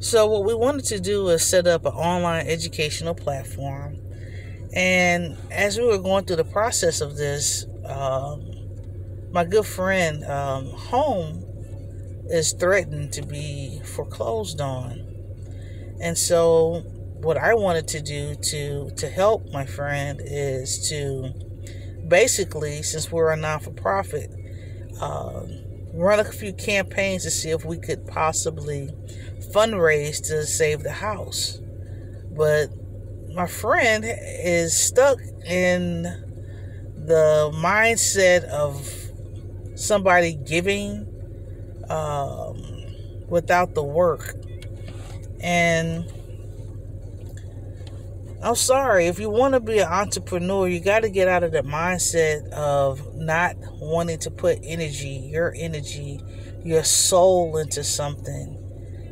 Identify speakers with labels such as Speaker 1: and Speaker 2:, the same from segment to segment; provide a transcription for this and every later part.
Speaker 1: So, what we wanted to do is set up an online educational platform. And as we were going through the process of this, um, my good friend um, home is threatened to be foreclosed on. And so what I wanted to do to to help my friend is to basically, since we're a non for profit, uh, run a few campaigns to see if we could possibly fundraise to save the house. But my friend is stuck in the mindset of somebody giving um, without the work. And I'm sorry, if you want to be an entrepreneur, you got to get out of the mindset of not wanting to put energy, your energy, your soul into something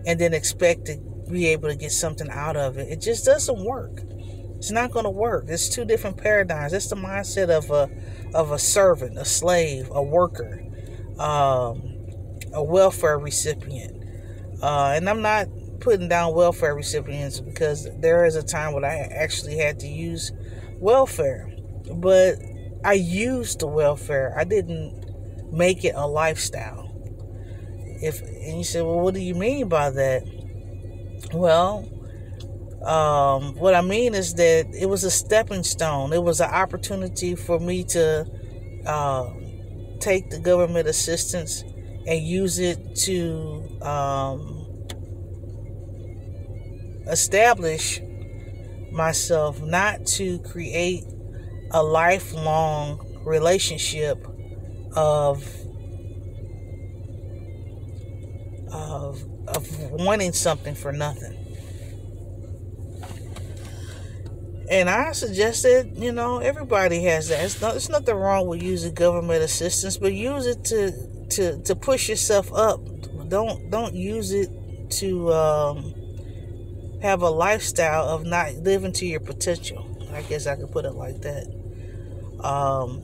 Speaker 1: and then expect to be able to get something out of it. It just doesn't work. It's not going to work. It's two different paradigms. It's the mindset of a of a servant, a slave, a worker, um, a welfare recipient. Uh, and I'm not putting down welfare recipients because there is a time when I actually had to use welfare, but I used the welfare. I didn't make it a lifestyle. If and you said, well, what do you mean by that? Well, um, what I mean is that it was a stepping stone. It was an opportunity for me to uh, take the government assistance and use it to um, establish myself, not to create a lifelong relationship of of of wanting something for nothing. And I suggested, you know, everybody has that. It's not, there's nothing wrong with using government assistance, but use it to to to push yourself up. Don't don't use it to um, have a lifestyle of not living to your potential. I guess I could put it like that. Um,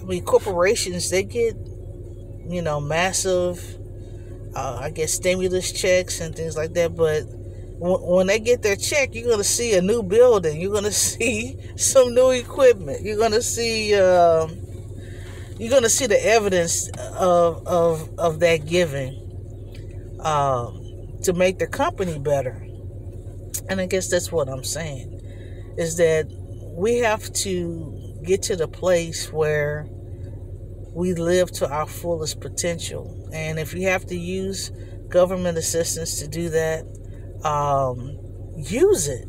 Speaker 1: I mean, corporations they get you know massive, uh, I guess stimulus checks and things like that, but when they get their check, you're going to see a new building. You're going to see some new equipment. You're going to see um, you're to see the evidence of of of that giving um, to make the company better. And I guess that's what I'm saying is that we have to get to the place where we live to our fullest potential. And if you have to use government assistance to do that, um, use it,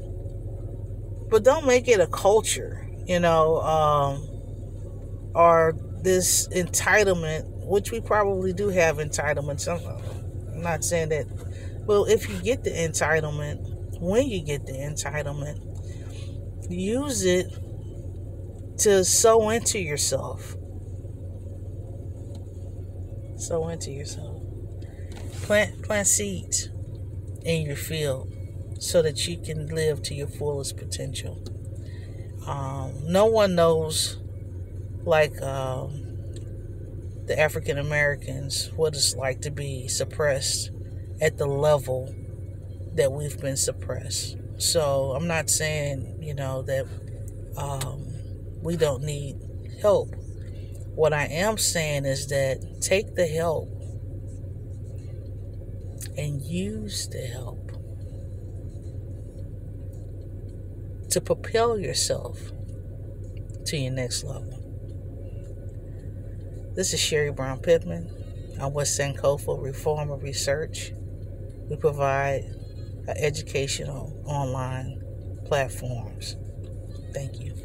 Speaker 1: but don't make it a culture, you know, um, or this entitlement, which we probably do have entitlements. I'm not saying that. Well, if you get the entitlement, when you get the entitlement, use it to sow into yourself. Sow into yourself. Plant plant seeds in your field so that you can live to your fullest potential. Um, no one knows, like um, the African Americans, what it's like to be suppressed at the level that we've been suppressed. So I'm not saying, you know, that um, we don't need help. What I am saying is that take the help and use the help to propel yourself to your next level. This is Sherrie Brown Pittman. I'm with Sankofa Reform and Research. We provide educational online platforms. Thank you.